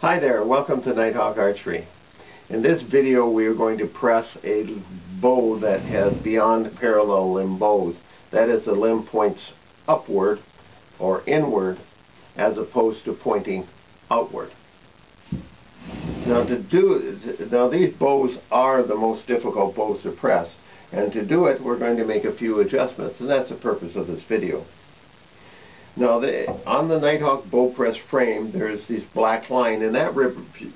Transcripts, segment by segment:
Hi there, welcome to Nighthawk Archery. In this video we are going to press a bow that has beyond parallel limb bows. That is the limb points upward or inward as opposed to pointing outward. Now to do now these bows are the most difficult bows to press and to do it we're going to make a few adjustments and that's the purpose of this video. Now, the, on the Nighthawk bow press frame, there's this black line, and that rep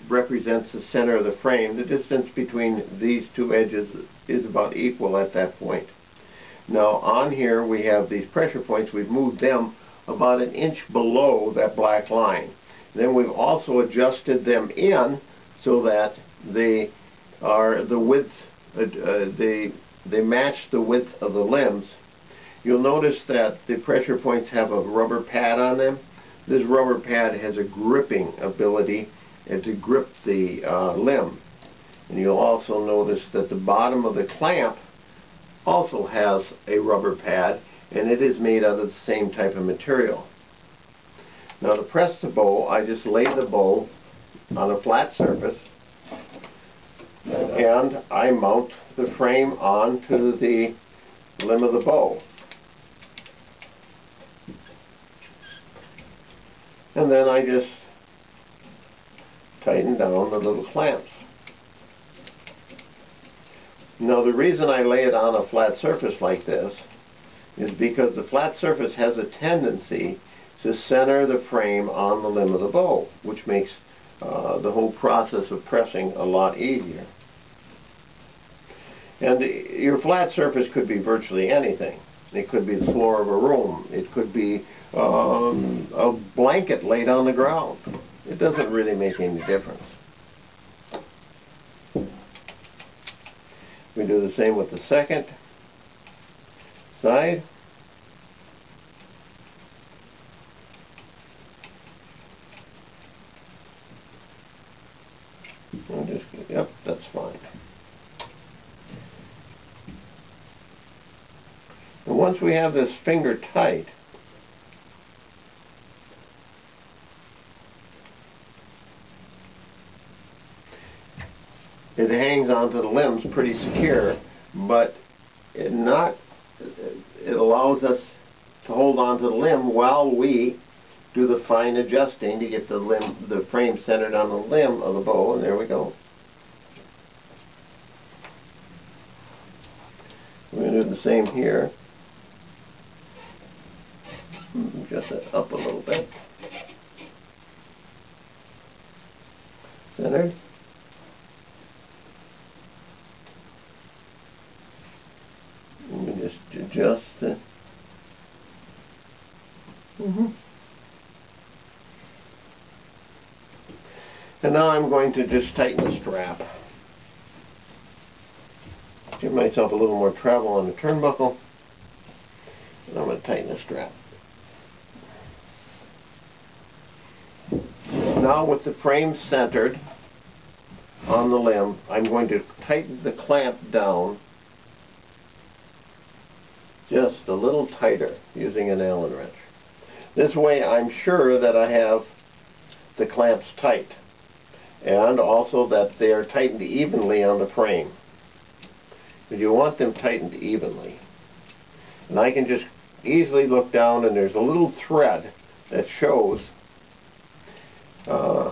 represents the center of the frame. The distance between these two edges is about equal at that point. Now, on here, we have these pressure points. We've moved them about an inch below that black line. Then we've also adjusted them in so that they are the width, uh, uh, they, they match the width of the limbs You'll notice that the pressure points have a rubber pad on them. This rubber pad has a gripping ability and to grip the uh, limb. And you'll also notice that the bottom of the clamp also has a rubber pad and it is made out of the same type of material. Now to press the bow, I just lay the bow on a flat surface and I mount the frame onto the limb of the bow. And then I just tighten down the little clamps. Now the reason I lay it on a flat surface like this is because the flat surface has a tendency to center the frame on the limb of the bow, which makes uh, the whole process of pressing a lot easier. And your flat surface could be virtually anything. It could be the floor of a room. It could be um, a blanket laid on the ground. It doesn't really make any difference. We do the same with the second side. Just, yep, that's fine. And once we have this finger tight, it hangs onto the limbs pretty secure, but it not it allows us to hold onto the limb while we do the fine adjusting to get the limb the frame centered on the limb of the bow and there we go. We're going to do the same here. Adjust it up a little bit. Centered. And just adjust it. Mm -hmm. And now I'm going to just tighten the strap. Give myself a little more travel on the turnbuckle. And I'm going to tighten the strap. Now with the frame centered on the limb, I'm going to tighten the clamp down just a little tighter using an Allen wrench. This way I'm sure that I have the clamps tight and also that they are tightened evenly on the frame. But you want them tightened evenly. And I can just easily look down and there's a little thread that shows uh,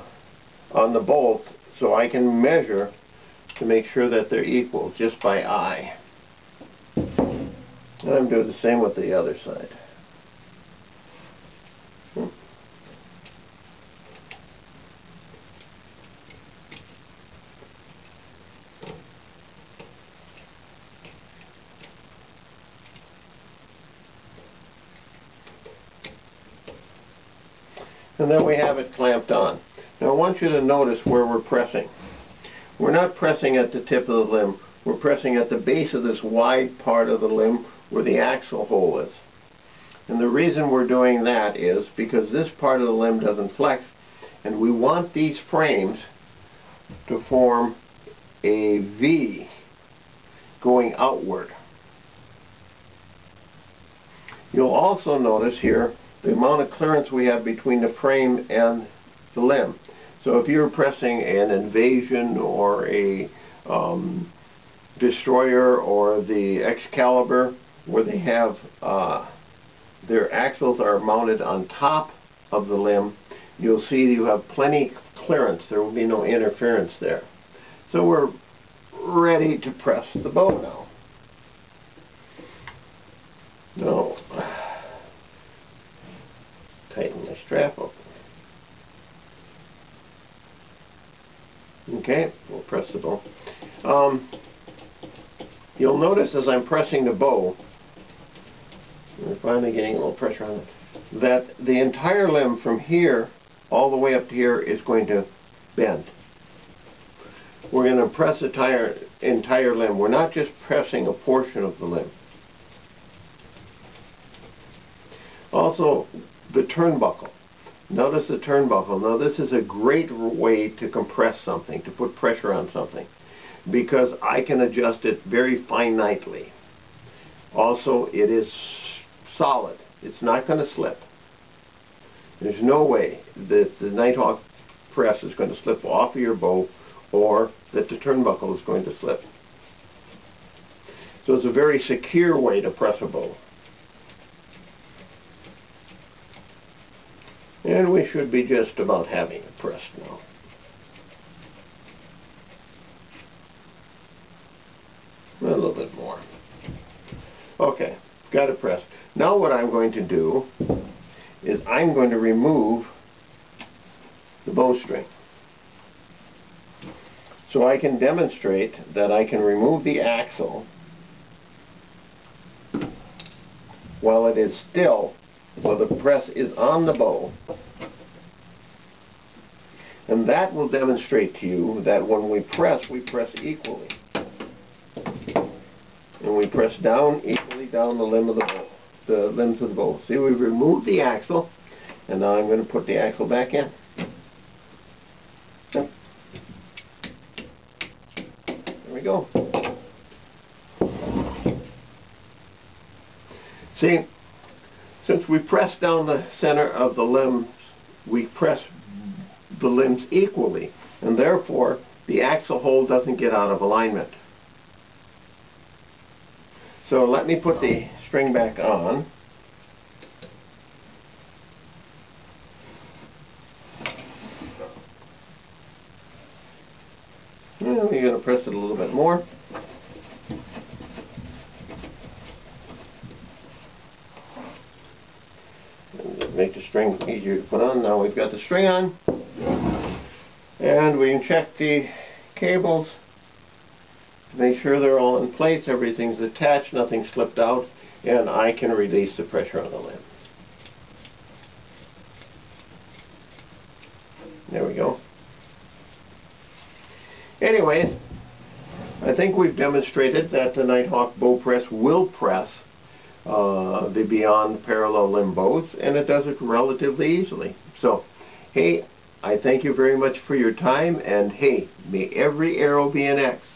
on the bolt so I can measure to make sure that they're equal just by eye. And I'm doing the same with the other side. And then we have it clamped on. Now I want you to notice where we're pressing. We're not pressing at the tip of the limb. We're pressing at the base of this wide part of the limb where the axle hole is. And the reason we're doing that is because this part of the limb doesn't flex and we want these frames to form a V going outward. You'll also notice here the amount of clearance we have between the frame and the limb. So if you're pressing an invasion or a um, destroyer or the Excalibur where they have uh, their axles are mounted on top of the limb, you'll see you have plenty clearance. There will be no interference there. So we're ready to press the bow now. Now, tighten the strap up. Okay, we'll press the bow. Um, you'll notice as I'm pressing the bow, we're finally getting a little pressure on it, that the entire limb from here all the way up to here is going to bend. We're going to press the entire, entire limb. We're not just pressing a portion of the limb. Also, the turnbuckle. Notice the turnbuckle. Now this is a great way to compress something, to put pressure on something, because I can adjust it very finitely. Also, it is solid. It's not going to slip. There's no way that the Nighthawk press is going to slip off of your bow or that the turnbuckle is going to slip. So it's a very secure way to press a bow. And we should be just about having it pressed now. A little bit more. Okay, got it pressed. Now what I'm going to do is I'm going to remove the bowstring. So I can demonstrate that I can remove the axle while it is still while the press is on the bow. And that will demonstrate to you that when we press, we press equally. And we press down equally down the limb of the bow, the limbs of the bow. See, we've removed the axle, and now I'm going to put the axle back in. There we go. See, since we press down the center of the limbs, we press the limbs equally, and therefore the axle hole doesn't get out of alignment. So let me put the string back on. And we're going to press it a little bit more. Make the string easier to put on. Now we've got the string on. And we can check the cables to make sure they're all in place, everything's attached, nothing slipped out, and I can release the pressure on the limb. There we go. Anyway, I think we've demonstrated that the Nighthawk bow press will press uh, the beyond parallel bows, and it does it relatively easily. So, hey, I thank you very much for your time, and hey, may every arrow be an X.